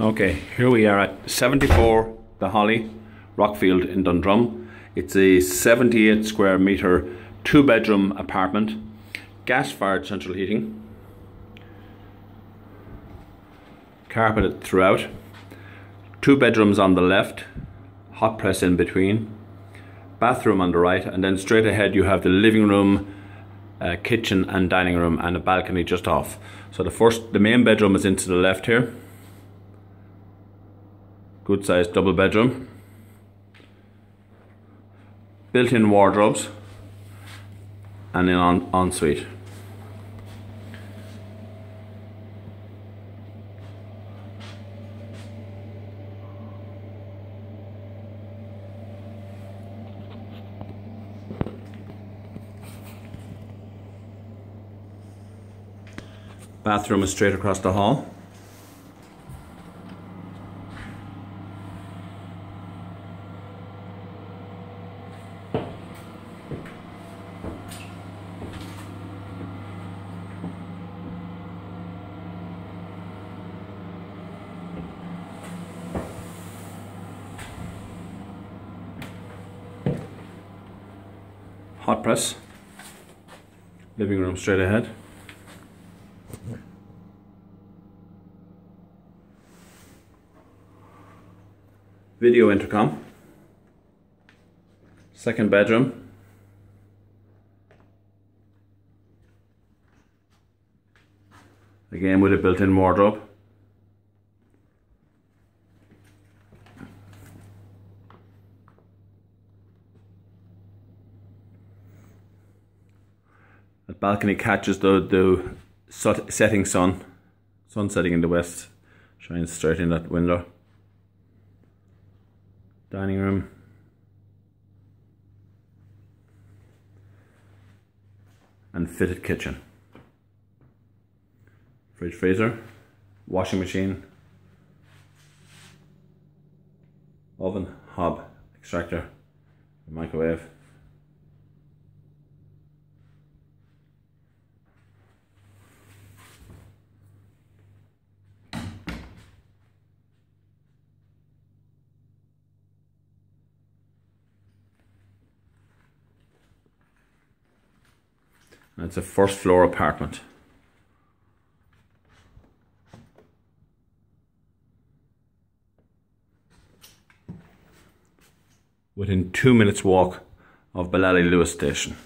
Okay, here we are at 74 The Holly, Rockfield in Dundrum. It's a 78 square metre two bedroom apartment, gas fired central heating, carpeted throughout, two bedrooms on the left, hot press in between, bathroom on the right, and then straight ahead you have the living room, uh, kitchen and dining room and a balcony just off. So the first, the main bedroom is into the left here good sized double bedroom. Built-in wardrobes. And an ensuite. Bathroom is straight across the hall hot press. Living room straight ahead. Video intercom. Second bedroom. Again with a built-in wardrobe. The balcony catches the, the setting sun, sun setting in the west, shines straight in that window. Dining room. And fitted kitchen. Fridge freezer, washing machine, oven, hob, extractor, microwave. It's a first floor apartment. Within two minutes walk of Balally Luas station.